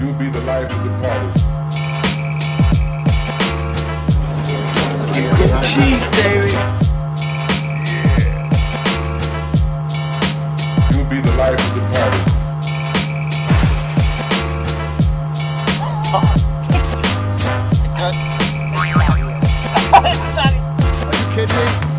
You'll be the life of the party. Cheese, baby. You'll be the life of the party. Are you kidding me?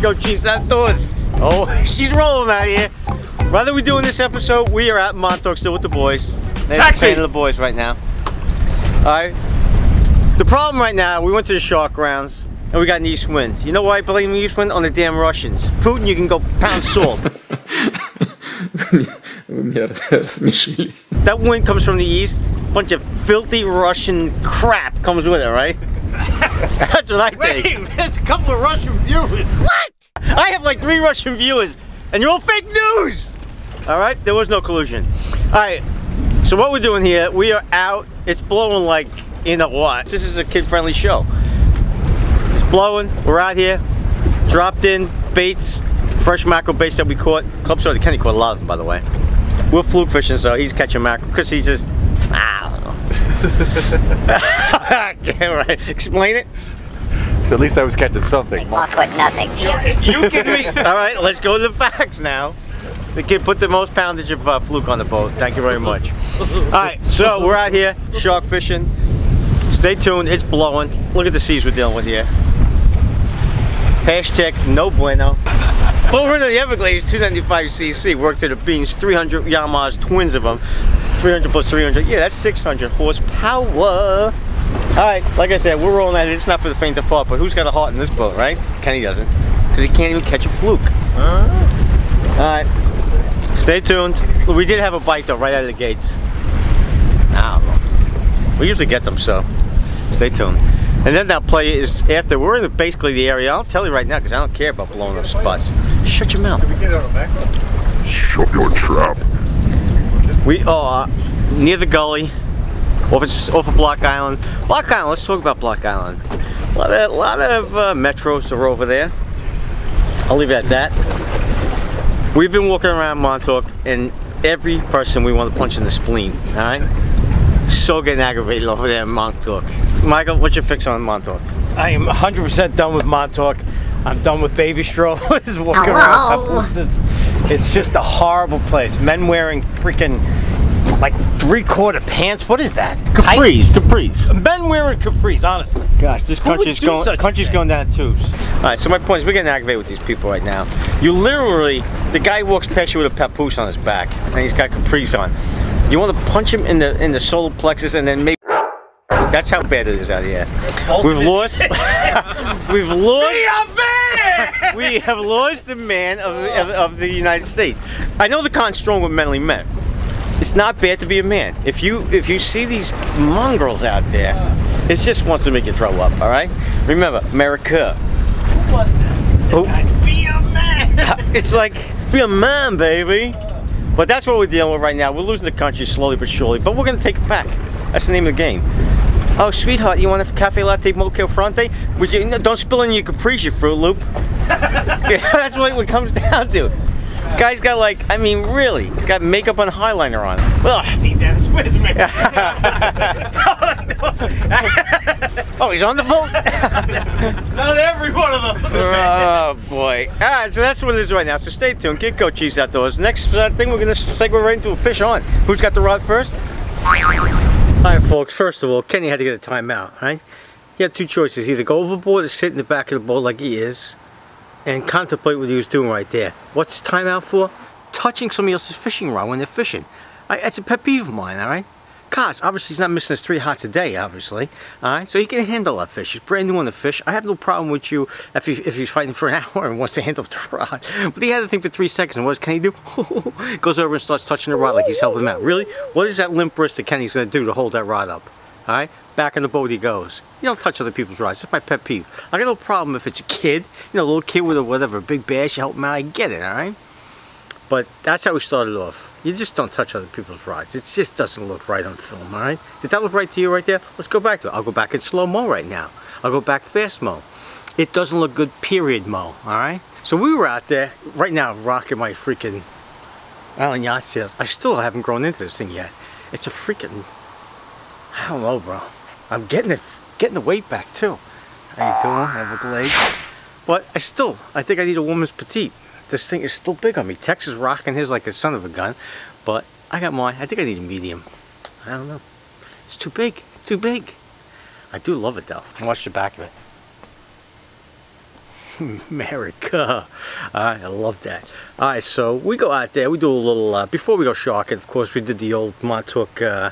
Go cheese at doors. Oh, she's rolling out here. Rather we doing this episode, we are at Montauk still with the boys. They're Taxi! the boys right now. Alright. The problem right now, we went to the shark grounds and we got an east wind. You know why I blame east wind? On the damn Russians. Putin, you can go pound salt. that wind comes from the east. Bunch of filthy Russian crap comes with it, right? That's what I think. Wait, there's a couple of Russian viewers. What? I have like three Russian viewers, and you're all fake news. All right, there was no collusion. All right, so what we're doing here, we are out. It's blowing like in a what? This is a kid-friendly show. It's blowing. We're out here, dropped in baits, fresh mackerel baits that we caught. Club Soda Kenny caught a lot of them, by the way. We're fluke fishing, so he's catching mackerel because he's just. I don't know. Yeah, right. Explain it. So at least I was catching something. Awkward nothing. You give me. All right, let's go to the facts now. The kid put the most poundage of uh, fluke on the boat. Thank you very much. All right, so we're out here shark fishing. Stay tuned. It's blowing. Look at the seas we're dealing with here. Hashtag no bueno. Over in the Everglades, 295cc, worked to the beans, 300 Yamaha's, twins of them. 300 plus 300, yeah, that's 600 horsepower. All right, like I said, we're rolling at it. It's not for the faint of heart, but who's got a heart in this boat, right? Kenny doesn't, because he can't even catch a fluke. All right, stay tuned. We did have a bite though, right out of the gates. I don't know. We usually get them, so stay tuned. And then that play is after we're in the, basically the area. I'll tell you right now because I don't care about blowing up spots. Shut your mouth. Can we get it on the back? Shut your trap. We are near the gully, off of, off of Block Island. Block Island. Let's talk about Block Island. A lot of, a lot of uh, metros are over there. I'll leave it at that. We've been walking around Montauk, and every person we want to punch in the spleen. All right. So getting aggravated over there in Montauk. Michael, what's your fix on Montauk? I am 100% done with Montauk. I'm done with baby strollers, walking around Hello. Papooses. It's just a horrible place. Men wearing freaking like three quarter pants. What is that? Capris, capris. Men wearing capris, honestly. Gosh, this country's going such country's going down tubes. All right, so my point is we're getting aggravated with these people right now. You literally, the guy walks past you with a papoose on his back, and he's got capris on. You want to punch him in the in the solar plexus, and then maybe. That's how bad it is out here. We've lost. we've lost. We have lost the man of, of, of the United States. I know the con's strong with mentally men. It's not bad to be a man. If you if you see these mongrels out there, it just wants to make you throw up. All right. Remember, America. Who was Oh. Be a man. It's like be a man, baby. But that's what we're dealing with right now. We're losing the country slowly but surely. But we're gonna take it back. That's the name of the game. Oh, sweetheart, you want a cafe latte mocha fronte? Would you don't spill in your caprese, Fruit Loop. yeah, that's what it comes down to. Guy's got like, I mean, really, he's got makeup and eyeliner on. Well, I See, Dennis, where's me? Oh, he's on the boat. Not every one of those. oh boy! All right, so that's what it is right now. So stay tuned. Get Kidco Cheese outdoors. Next uh, thing, we're gonna segue right into a fish on. Who's got the rod first? All right, folks. First of all, Kenny had to get a timeout. Right? He had two choices: either go overboard or sit in the back of the boat like he is, and contemplate what he was doing right there. What's timeout for? Touching somebody else's fishing rod when they're fishing. I, that's a pet peeve of mine. All right. Gosh, obviously he's not missing his three hots a day, obviously. Alright, so he can handle that fish. He's brand new on the fish. I have no problem with you if, he, if he's fighting for an hour and wants to handle the rod. But he had the thing for three seconds, and what can he do? Goes over and starts touching the rod like he's helping him out. Really? What is that limp wrist that Kenny's going to do to hold that rod up? All right, back in the boat he goes. You don't touch other people's rides. That's my pet peeve. I got no problem if it's a kid, you know, a little kid with a whatever, a big bash, you help him out, I get it, all right? But that's how we started off. You just don't touch other people's rides. It just doesn't look right on film, all right? Did that look right to you right there? Let's go back to it. I'll go back in slow-mo right now. I'll go back fast-mo. It doesn't look good period-mo, all right? So we were out there, right now, rocking my freaking Island Yacht Sales. I still haven't grown into this thing yet. It's a freaking, I don't know, bro. I'm getting it, getting the weight back too. How you doing? Have a leg. But I still, I think I need a woman's petite. This thing is still big on me. Tex is rocking his like a son of a gun, but I got mine. I think I need a medium. I don't know. It's too big. It's too big. I do love it though. Watch the back of it. America. I love that. Alright, so we go out there, we do a little, uh, before we go sharking, of course, we did the old Montauk uh,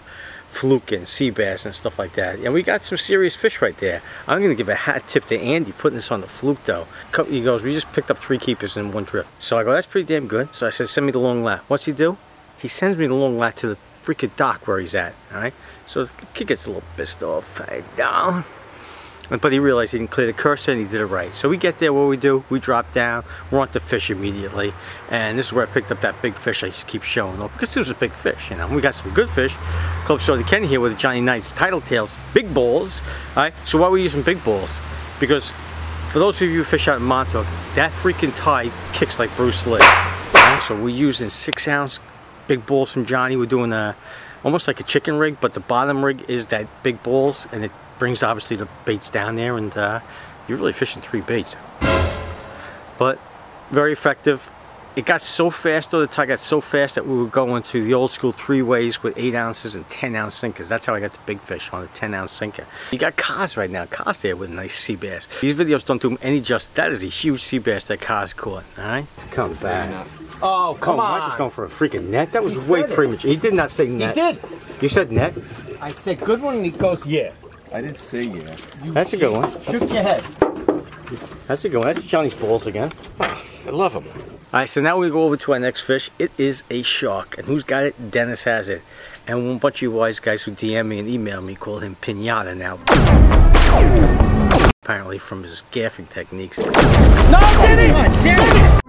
fluke and sea bass and stuff like that. And we got some serious fish right there. I'm going to give a hat tip to Andy putting this on the fluke though. He goes, we just picked up three keepers in one trip. So I go, that's pretty damn good. So I said, send me the long lat. What's he do? He sends me the long lat to the freaking dock where he's at. Alright? So the kid gets a little pissed off. Hey, down. But he realized he didn't clear the cursor and he did it right. So we get there, what we do, we drop down, we're on to fish immediately. And this is where I picked up that big fish I just keep showing off because it was a big fish, you know. We got some good fish. Club Soda Kenny here with Johnny Knights Tidal Tails, big balls. All right, so why are we using big balls? Because for those of you who fish out in Montauk, that freaking tide kicks like Bruce Lee. Right? So we're using six ounce big balls from Johnny. We're doing a almost like a chicken rig, but the bottom rig is that big balls and it brings obviously the baits down there and uh, you're really fishing three baits. But very effective. It got so fast though, the tide got so fast that we were going to the old school three ways with eight ounces and 10 ounce sinkers. That's how I got the big fish on a 10 ounce sinker. You got Kaz right now, Kaz there with a nice sea bass. These videos don't do him any justice. That is a huge sea bass that Kaz caught, all right? Come back. Oh, come Oh, on. Mike was going for a freaking net. That was He way premature. He did not say net. He did. You said net? I said good one and he goes, yeah. I didn't say yeah. That's a good one. Shook your head. That's a good one. That's Johnny's balls again. I love them. All right, so now we go over to our next fish. It is a shark, and who's got it? Dennis has it. And a bunch of you wise guys who DM me and email me call him Pinata now. Apparently from his gaffing techniques. No, Dennis! Dennis!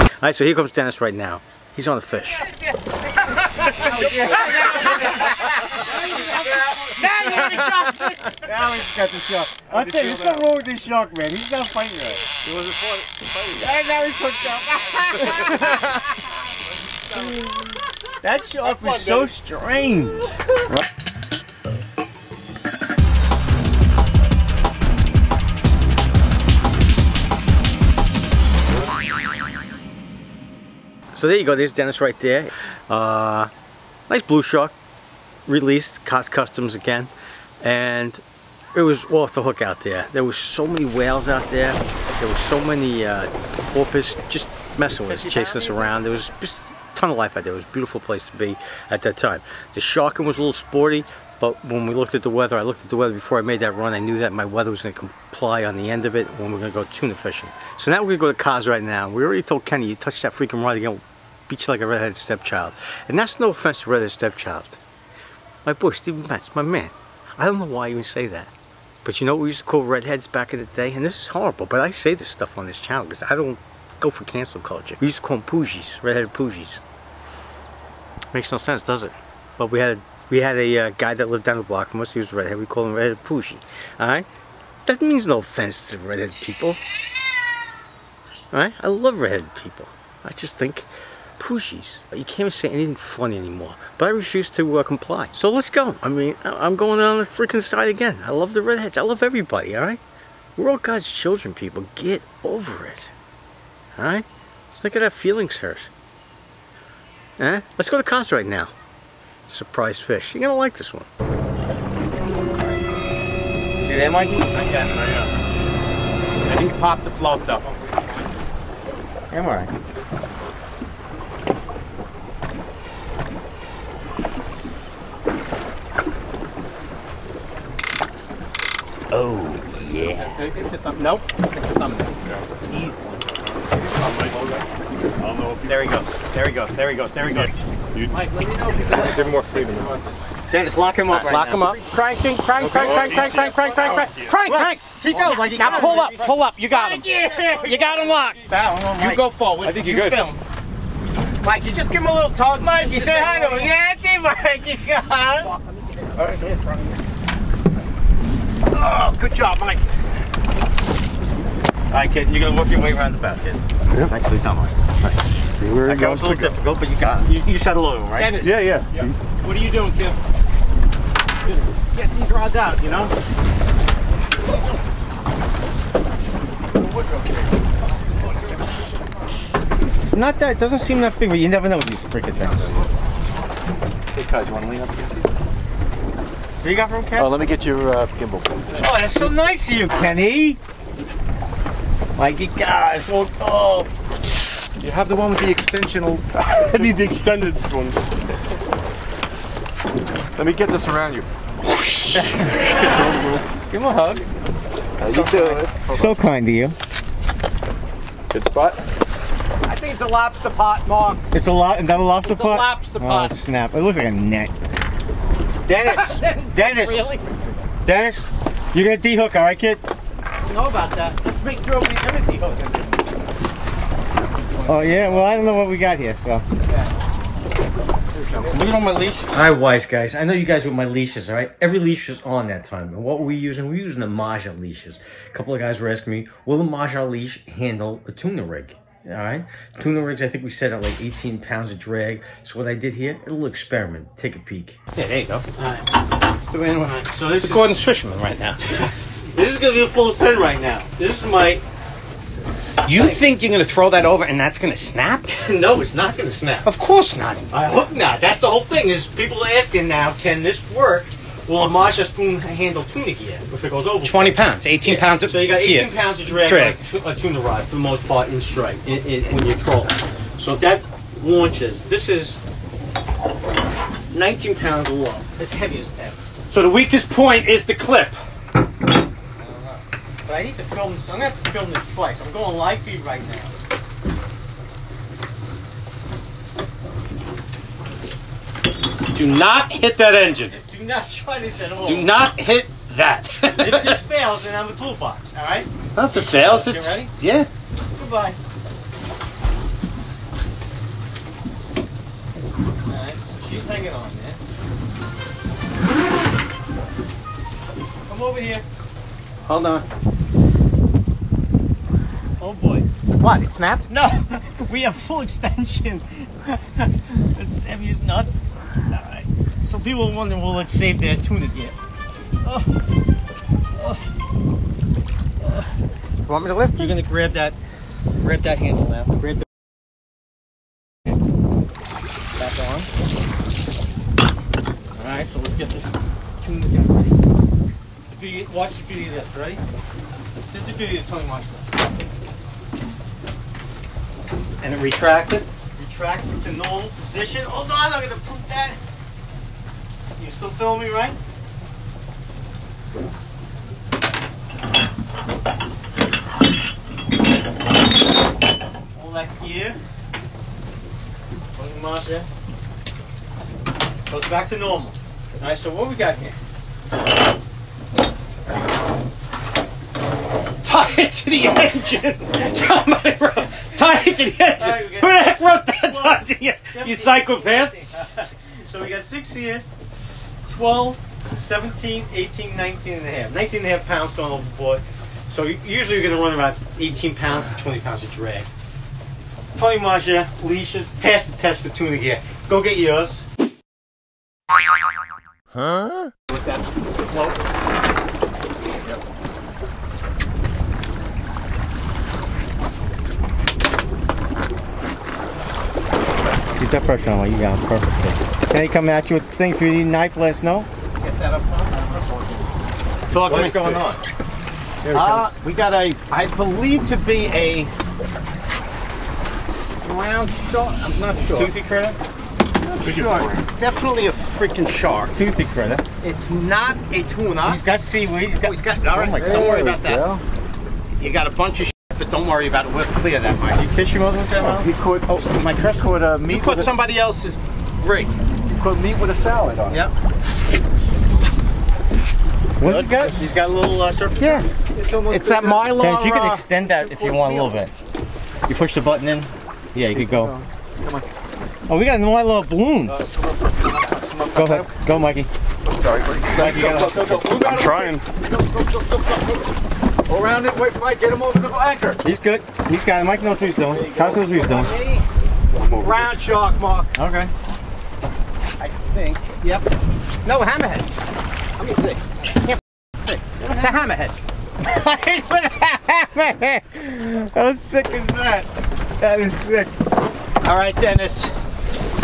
All right, so here comes Dennis right now. He's on a fish. Now he's got the shark. I said, there's something wrong with this shark, man. He's not fighting right. It was a fun. And now he's hooked up. that shark was so strange. So there you go, there's Dennis right there. Uh, nice blue shark, released, Cox Customs again. And it was off the hook out there. There was so many whales out there. There was so many uh, porpoise just messing with us, chasing us around. There was just a ton of life out there. It was a beautiful place to be at that time. The sharking was a little sporty, but when we looked at the weather, I looked at the weather before I made that run. I knew that my weather was going to comply on the end of it when we're going to go tuna fishing. So now we're going to go to Kaz right now. We already told Kenny, you touch that freaking rod again, beat you like a redheaded stepchild. And that's no offense to redheaded stepchild. My boy, Stephen Metz, my man. I don't know why I even say that. But you know what we used to call redheads back in the day? And this is horrible, but I say this stuff on this channel because I don't go for cancel culture. We used to call them poogies, redheaded poogies. Makes no sense, does it? But we had we had a uh, guy that lived down the block from us. He was redhead. We called him redheaded poogie. All right. That means no offense to redheaded people. All right. I love redheaded people. I just think poogies. You can't say anything funny anymore. But I refuse to uh, comply. So let's go. I mean, I- I'm going on the freaking side again. I love the redheads. I love everybody. All right. We're all God's children, people. Get over it. All right. Let's think of that feelings hurt. Eh? Let's go to Costa right now. Surprise fish. You're gonna like this one. See that, Mikey? I got it right now. And he popped the float, though. Am I Oh, yeah. Take it, thumb. Nope. Take the thumbnail. Easy. I don't know if There he goes. There he goes. There he goes. There he goes. you. Mike, let me know if Give him more freedom. Dennis, lock him up right Lock now. him up. Cranking, crank, crank, crank, crank, crank, crank, crank, crank, crank, crank. Keep going, Mikey. Now pull up, pull up. You got him. You got him locked. You go forward. I think you you're good. film. Mikey, just give him a little tug. Mikey, say hi to him. Yeah, see, Mikey. Oh, good job, Mike. All right, kid, you're gonna work your way around the back, kid. Nicely done, Mike. That guy was a little difficult, but you got. You, you said hello to him, right? Dennis, Yeah, yeah. yeah. what are you doing, kid? Get these rods out, you know? It's not that, it doesn't seem that big, but you never know with these freaking things. Hey, Cuz, you want to lean up against you? What you got from Ken? Oh, let me get your uh, gimbal. Oh, that's so nice of you, Kenny. Mikey, gosh, oh, oh. You have the one with the extensional. I need the extended one. Let me get this around you. Give him a hug. How you doing? So kind to you. Good spot. I think it's a lobster pot, Mom. It's a lot, another lobster It's a lobster pot? Oh, snap. It looks like a net. Dennis! Dennis! Really? Dennis! You're gonna de-hook, alright, kid? I don't know about that. Let's make sure we everything hooks. Oh, yeah? Well, I don't know what we got here, so. Look at all my leashes. Alright, wise guys. I know you guys with my leashes, alright? Every leash was on that time. And what were we using? We were using the Maja leashes. A couple of guys were asking me, will the Maja leash handle a tuna rig? Alright? Tuna rigs, I think we set at like 18 pounds of drag. So what I did here, a little experiment. Take a peek. Yeah, there you go. Let's do it anyway. So this is Gordon's fisherman right now. this is gonna be a full send right now. This is my You think you're gonna throw that over and that's gonna snap? no, it's not going to snap. Of course not. I hope not. That's the whole thing. Is people are asking now, can this work? Will a Maja spoon handle tuna gear if it goes over? 20 pounds, 18 Yeah. pounds of So you got 18 gear. pounds of drag, Drag. like a uh, tuna rod for the most part in strike in, in, when you're trolling. So that launches, this is 19 pounds of low. As heavy as ever. So the weakest point is the clip. But I need to film this. I'm gonna have to film this twice. I'm going live feed right now. Do not hit that engine. Do not try this at all. Do not hit that. if this fails, then I'm a toolbox. All right. if it fails, You it's ready? yeah. Goodbye. Alright, so she's hanging on there. Come over here. Hold on. Oh boy. What? It snapped? No, we have full extension. this is heavy as nuts. So people are wondering, will it save their tuna gear? Oh, You want me to lift you're gonna grab that, grab that handle now. Grab the back on. Alright, so let's get this tuna gear ready. The beauty, watch the beauty of this, ready? This is the beauty of Tony Monster. And it retracted? retracts to normal position. Hold on, I'm gonna prove that. You still filming, right? Hold that gear. Tony Maja. Goes back to normal. Alright, so what we got here? Tie it to the engine. Somebody wrote, tie it to the engine. All right, Who the heck wrote that? Tie to you, you psychopath. so we got six here, 12, 17, 18, 19 and a half. 19 and a half pounds going overboard. So usually you're going to run about 18 pounds to 20 pounds of drag. Tony Maja, leashes, pass the test for tuna gear. Go get yours. Huh? Keep that pressure on while you got. Perfect. Can he come at you with the thing? If you need a knife, let us know. Talk What's going on? Uh, we got a, I believe to be a round shark. I'm not sure. Toothy critter? Sure. Definitely a freaking shark. Toothy critter. It's not a tuna. He's got seaweed. He's got. He's got. All right, Oh don't worry about that. You got a bunch of shit, but don't worry about it. We'll clear that, Mike. You kiss your mother with that mouth? He caught. Oh, my crest. caught uh, You meat. caught with somebody else's rig. Put meat with a salad on it. Yep. What's he got? He's got a little uh, surface. Yeah. It's almost It's that Mylar. Dennis, you can uh, extend that if you want a little bit. You push the button in. Yeah, you could go. Come on. Oh, we got Mylar balloons. Go ahead. Go, Mikey. Sorry, buddy. Mikey, Go, go. go, go, go. I'm trying. Go, go, go, go, go, go. Go around it. Wait, Mike, get him over the anchor. He's good. He's got it. Mike knows what he's doing. Kaz knows what he's doing. Round shark, Mark. Okay. I think. Yep. No, hammerhead. Let me see. Can't see. It's a hammerhead. I a hammerhead. How sick is that? That is sick. All right, Dennis.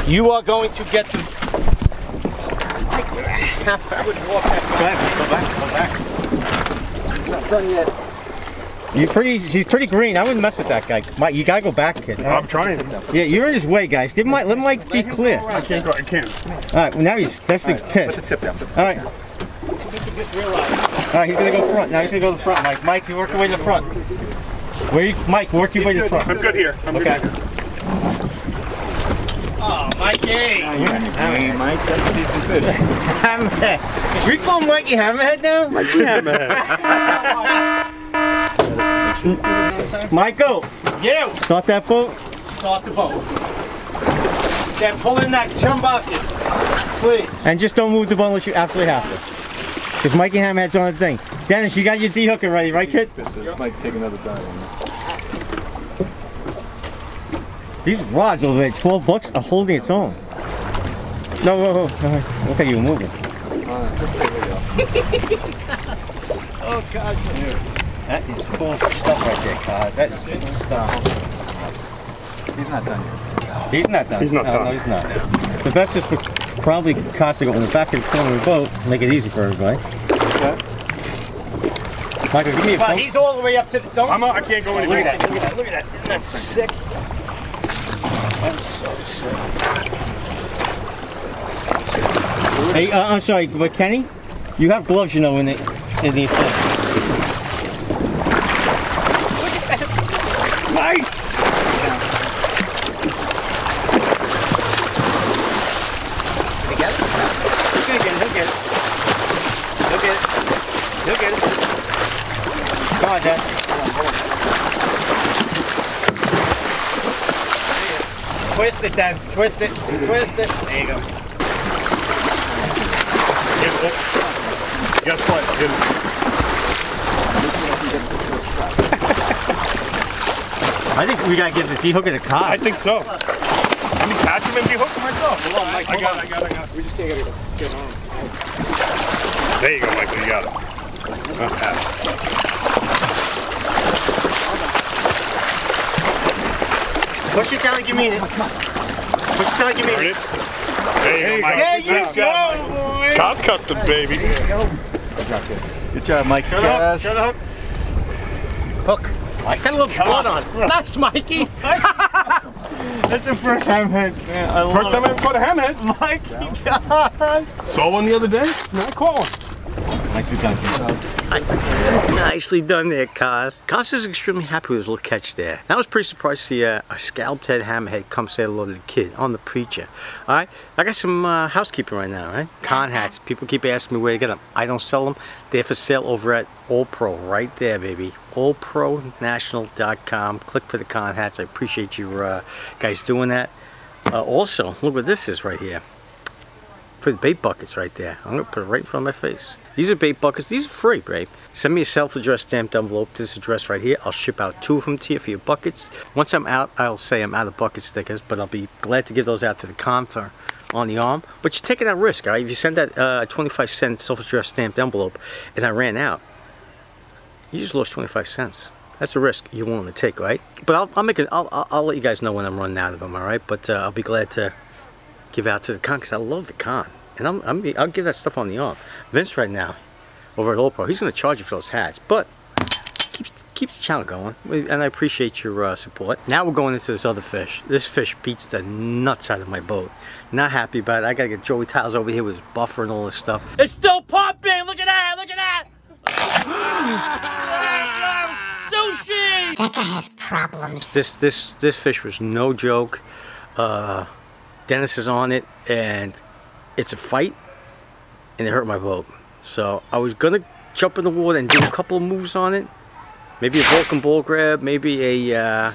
You are going to get the. I would walk that. Go back. Go back. Go back. Not done yet. You pretty. He's pretty green. I wouldn't mess with that guy. Mike, you gotta go back, kid. I'm trying. Yeah, you're in his way, guys. Give Mike. Let Mike be clear. All I can't go. I can't. right. Well, now he's that's the Let it pissed. tip down. All right. All right. He's gonna go front. Now he's gonna go to the front. Mike. Mike, you work your way to the front. Where you, Mike? Work your way to the front. I'm good here. I'm Okay. good here. Oh, Mikey. Hey, Mike, that's a decent fish. Hammerhead. We call Mikey Hammerhead now? Michael, Yeah. start that boat. Start the boat. Then pull in that chum bucket. Please. And just don't move the boat unless you absolutely have to. Because Mikey Hammerhead's on the thing. Dennis, you got your D-hooker ready, right, kid? This might take another dive on that. These rods over there, 12 bucks, are holding its own. No, no, no, no. Look at you moving. Uh, just stay where. Oh, God. That is cool stuff right there, guys. That is cool stuff. He's not done yet. He's not done. He's not no, done. No, he's not. The best is for probably Kaz to go in the back of the corner of the boat, make it easy for everybody. Michael, give me a But he's all the way up to the. Don't. I'm. Not, I can't go any look at that. Look at that. Look at that. That's sick. That's so sick. Hey, uh, I'm sorry, but Kenny, you have gloves, you know, in the in the thing. Nice. You get it? He'll get it. He'll get it. He'll get it. He'll get it. Come on, Dad. Twist it then. Twist it. Twist it. There you go. Get it. Guess what? Get it. I think we gotta give the D-hooker to I think so. Let me catch him and be hooked myself. Hold on, Mike. I got it. I got it. I got it. We just can't get it. Get it on. There you go, Michael. You got it. Okay. Push it down like you mean it. Push it down like you Turn it. it. There you go, Mike. There you Good go, boys. Cox custom, baby. Good job, Mike. Show the hook. Yes. Show the hook. Hook. Got a little blood on. Nice, Mikey. That's the first time I heard. Man, I First time I ever caught a hammerhead. Mikey, guys. Saw one the other day. Now I caught one. Nicely done, kid. Nicely done there, Kaz. Kaz is extremely happy with his little catch there. I was pretty surprised to see uh, a scalloped head hammerhead come say hello to the kid on the preacher. All right, I got some uh, housekeeping right now, right? Con hats. People keep asking me where to get them. I don't sell them. They're for sale over at All Pro, right there, baby. AllProNational.com. Click for the con hats. I appreciate you uh, guys doing that. Uh, also, look what this is right here for the bait buckets right there. I'm gonna put it right in front of my face. These are bait buckets. These are free, babe. Send me a self-addressed stamped envelope to this address right here. I'll ship out two of them to you for your buckets. Once I'm out, I'll say I'm out of bucket stickers, but I'll be glad to give those out to the con for on the arm. But you're taking that risk, all right? If you send that uh, 25 cent self-addressed stamped envelope and I ran out, you just lost 25 cents. That's a risk you're willing to take, right? But I'll, I'll make it. I'll, I'll, I'll let you guys know when I'm running out of them, all right? But uh, I'll be glad to give out to the con because I love the con, and I'm, I'm I'll give that stuff on the arm. Vince right now over at All Pro, he's going to charge you for those hats, but keeps keeps the channel going, and I appreciate your uh, support. Now we're going into this other fish. This fish beats the nuts out of my boat. Not happy about it. I got to get Joey Tiles over here with his buffer and all this stuff. It's still popping. Look at that. Look at that. Sushi. That guy has problems. This this this fish was no joke. Uh, Dennis is on it, and it's a fight, and it hurt my boat. So I was gonna jump in the water and do a couple of moves on it. Maybe a Vulcan ball grab, maybe a, uh,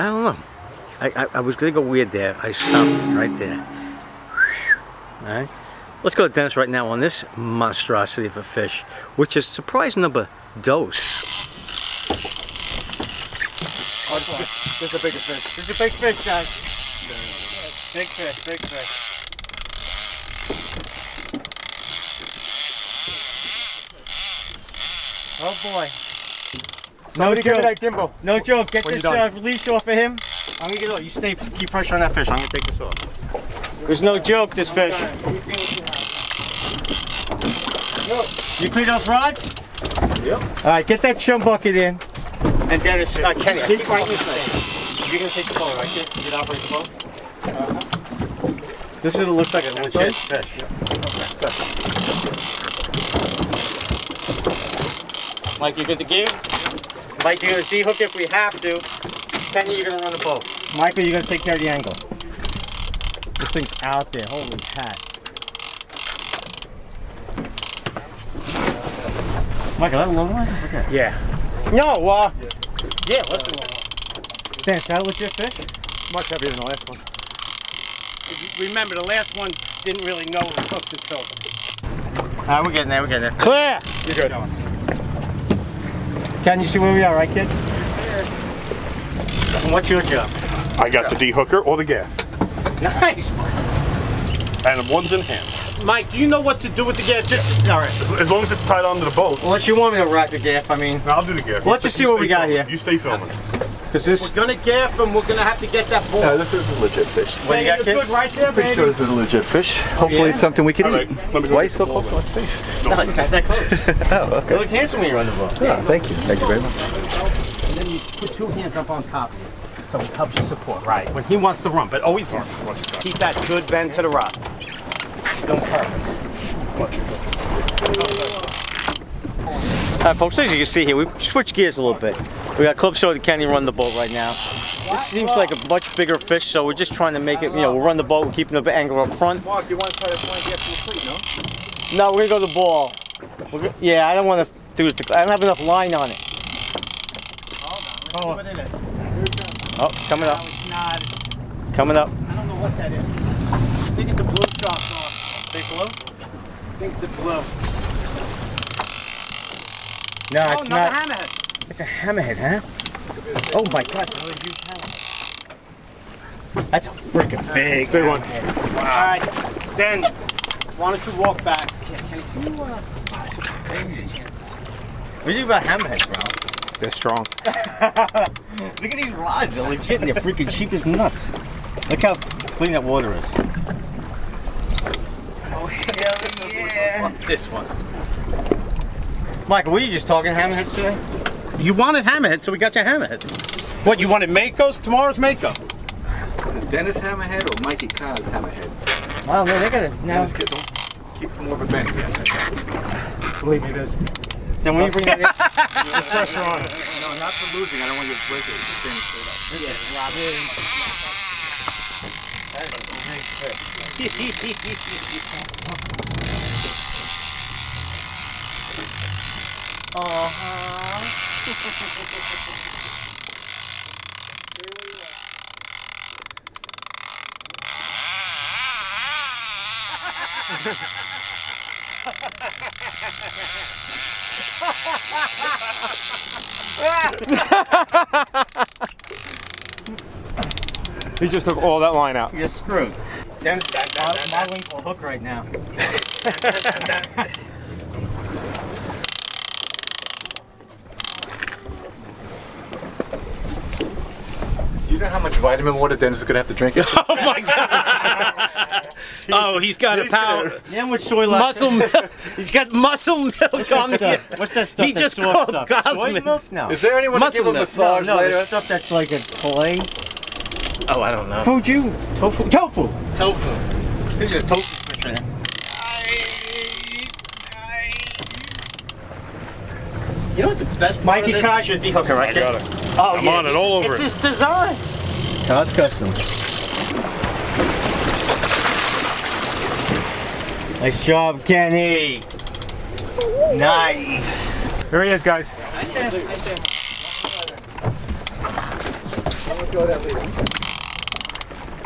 I don't know. I, I, I was gonna go weird there. I stopped right there. Alright. Let's go to Dennis right now on this monstrosity of a fish, which is surprise number dose. This is a bigger fish. This is a big fish, guys. Big fish, big fish. Oh boy. No joke. that gimbal. No joke. Get this uh, leash off of him. I'm gonna get it off. You stay, keep pressure on that fish. I'm gonna take this off. There's no joke, this fish. You clean those rods? Yep. All right, get that chum bucket in. And Dennis, uh, Kenny, I keep right this way. You're gonna take the boat, right? Kid? You gonna operate the boat? This is, it looks like a legit fish. Mike, you good to give? Mike, you're gonna Z-hook if we have to. Kenny, you're gonna run the boat. Michael, you're gonna take care of the angle. This thing's out there, holy hat. Michael, that a long one? I forget. Yeah. No, uh, yeah, let's do one. Dan, is that a legit fish? Much heavier than the last one. Remember, the last one didn't really know it was hooked until. Alright, we're getting there, we're getting there. Clear! You're good. Can you see where we are, right, kid? And what's your job? I got the D-hooker or the gaff. Nice! And one's in hand. Mike, do you know what to do with the gaff? Just, all right. As long as it's tied onto the boat. Unless you want me to rock the gaff, I mean, I'll do the gaff. Let's just see what we got filming. here. You stay filming. because this. We're gonna gaff him. We're gonna have to get that ball. No, this is a legit fish. What you got, You're kid? good right there, Pretty baby. sure this is a legit fish. Hopefully yeah? it's something we can All eat. right, let me go Why are get you so the close to my face? No, it's not that close. Oh, You okay. look handsome when you run the boat. Yeah, thank you. Thank you very much. And then you put two hands up on top of it. So it helps you support, right? When he wants to run, but always keep that good bend to the rod. Don't perfect. Alright folks, as you can see here, we switched gears a little bit. We got Club Soda Kenny run the boat right now. This seems like a much bigger fish, so we're just trying to make it, you know, we'll run the boat, we're keeping the angle up front. Mark, you want to try to find get to the plate, No, No, we're gonna go to the ball. Yeah, I don't want to do it. I don't have enough line on it. Oh. What it is. Oh, it's coming up. No, it's not. It's coming up. I don't know what that is. I think it's a blue shark. Big blue? I think it's blue. No, Oh, it's another not. hammerhead. It's a hammerhead, huh? Oh my god. That's a freaking big, big one. All right. Then, why don't you walk back? Can, can you, uh, What do you think about hammerheads, bro? They're strong. Look at these rods, they're legit and they're freaking cheap as nuts. Look how clean that water is. Oh, hell yeah. This one. Michael, were you just talking hammerheads today? You wanted hammerhead, so we got your hammerheads. What, you wanted Mako's? Tomorrow's Mako. Is it Dennis Hammerhead or Mikey Carr's Hammerhead? Wow, no, they got it. Now, Dennis, get, don't keep more of a bend. believe me, there's. Then when you bring that in, No, not for losing. I don't want you to break it. Just stand straight up. He just took all that line out. you're screwed. Den's modeling for a hook right now. Do you know how much vitamin water Dennis is going to have to drink? Oh, Oh, he's got a power. Yeah, how soy lactose? Muscle milk. He's got muscle milk What's on that the. What's that stuff? He that just called stuff? Soy milk? No. Is there anyone Muscle to give him a massage no, later? the stuff that's like a filet. Oh, I don't know. Fuju? Tofu? Tofu! Tofu. This is a tofu fish right here. You know what the best part Mikey of this? Kaj, your D-hooker, right I got it. Oh, I'm yeah, on it all over It's his design. Todd's Custom. Nice job, Kenny. Nice. There he is, guys.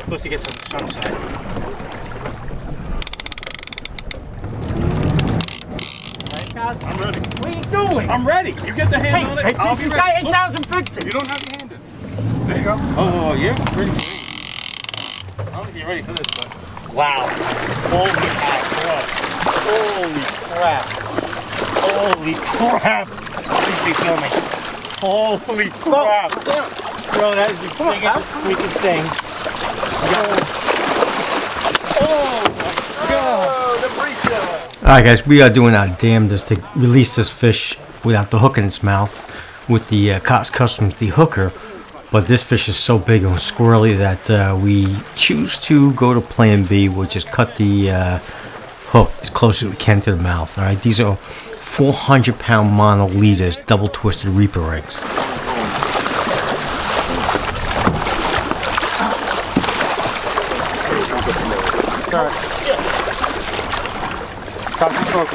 Supposed to get some sunshine. I'm ready. What are you doing? I'm ready. You get the hand on it. Hey, I'll be you ready. got Look, 8,000 fixed. you don't have your hand in. There you go. Oh, yeah, pretty clean. I don't think you're ready for this, but. Wow. Holy crap. Holy crap. Holy crap. Please be filming. Holy crap. Bro, that is the biggest freaking thing. Oh. Oh, God. Alright guys, we are doing our damnedest to release this fish without the hook in its mouth with the uh, Cox Customs dehooker. But this fish is so big and squirrely that uh, we choose to go to plan B, which is cut the uh, hook as close as we can to the mouth. Alright, these are 400 pound mono leaders, double twisted reaper rigs.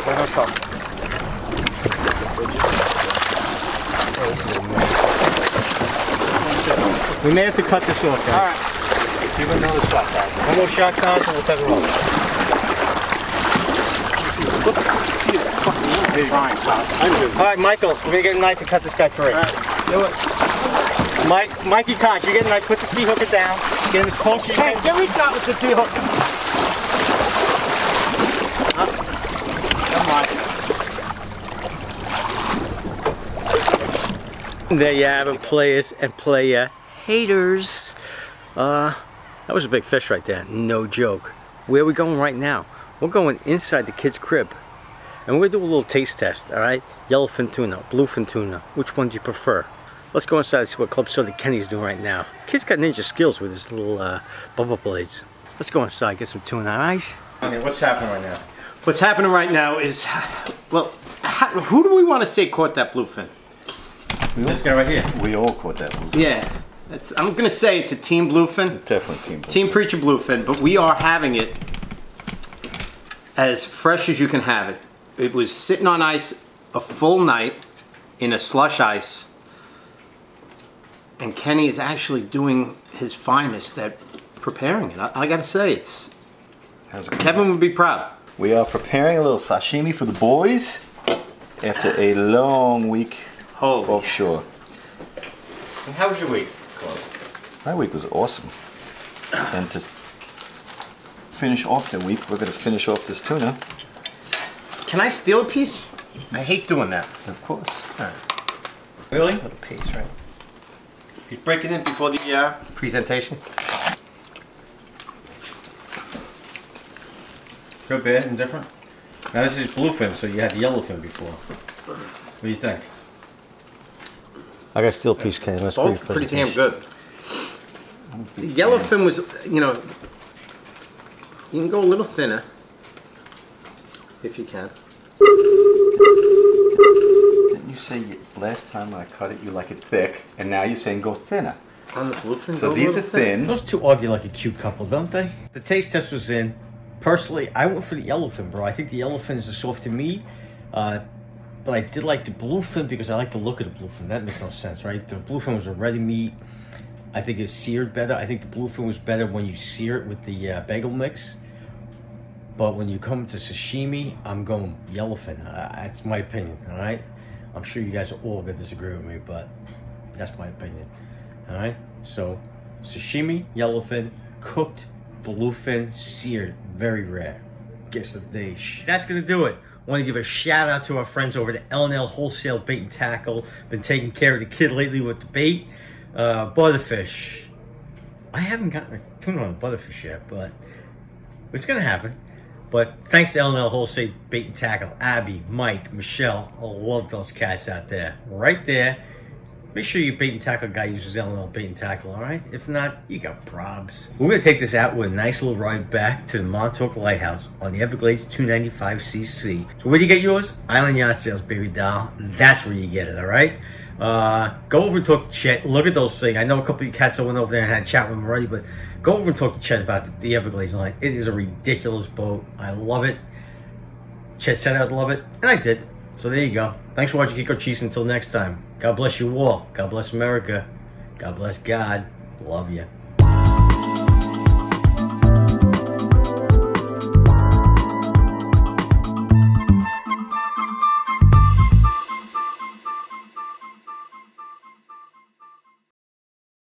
I know. We may have to cut this off, guys. Alright. Give another shot, guys. One more shot, guys, and we'll cut it off. Alright, Michael, we're gonna get a knife and cut this guy free. All right. Do it. Mike, Mikey Koch, you get a knife, put the T hooker down, get him as close as you can. Hey, can. give me that with the T hook. Come on. There you have it, players and player haters. Uh, that was a big fish right there, no joke. Where are we going right now? We're going inside the kid's crib. And we're gonna do a little taste test, alright? Yellowfin tuna, bluefin tuna, which one do you prefer? Let's go inside and see what Club Soda Kenny's doing right now. Kid's got ninja skills with his little uh, bubble blades. Let's go inside, get some tuna, alright? Okay, what's happening right now? What's happening right now is, well, how, who do we want to say caught that bluefin? This guy right here. We all caught that blue. Yeah, it's, I'm gonna say it's a team bluefin, Definitely team blue. team preacher bluefin, but we are having it as fresh as you can have it. It was sitting on ice a full night in a slush ice, and Kenny is actually doing his finest at preparing it. I, I gotta say, it's it going? Kevin would be proud. We are preparing a little sashimi for the boys after a long week Holy. offshore. And how was your week? My week was awesome. And to finish off the week, we're going to finish off this tuna. Can I steal a piece? I hate doing that. Of course. Really? Little piece, right? He's breaking in before the uh, presentation. Good, bad, and different? Now this is bluefin, so you had yellowfin before. What do you think? I got steel piece, Kenny. Let's Both pretty damn good. The yellowfin was, you know, you can go a little thinner if you can. Didn't you say you, last time when I cut it, you like it thick, and now you're saying go thinner? On the bluefin, So go a these are little thin. Those two argue like a cute couple, don't they? The taste test was in. Personally, I went for the yellowfin, bro. I think the yellowfin is a softer meat. Uh, but I did like the bluefin because I like the look of the bluefin. That makes no sense, right? The bluefin was a ready meat. I think it's seared better. I think the bluefin was better when you sear it with the uh, bagel mix. But when you come to sashimi, I'm going yellowfin. Uh, that's my opinion, all right? I'm sure you guys are all going to disagree with me, but that's my opinion. All right? So, sashimi, yellowfin, cooked bluefin, seared, very rare. Guess the dish. That's going to do it. Want to give a shout out to our friends over at L&L Wholesale Bait and Tackle. Been taking care of the kid lately with the bait. Uh, butterfish. I haven't gotten a tuna on a butterfish yet, but it's going to happen. But thanks to L&L Wholesale Bait and Tackle, Abby, Mike, Michelle, I love those cats out there. Right there. Make sure your bait and tackle guy uses L&L bait and tackle, all right? If not, you got probs. We're going to take this out with a nice little ride back to the Montauk Lighthouse on the Everglades 295cc. So where do you get yours? Island Yacht Sales, baby doll. That's where you get it, all right? Uh, go over and talk to Chet. Look at those things. I know a couple of you cats that went over there and had a chat with them already, but go over and talk to Chet about the, the Everglades line. It is a ridiculous boat. I love it. Chet said I'd love it, and I did. So there you go. Thanks for watching Kidco Cheese. Until next time. God bless you all. God bless America. God bless God. Love you.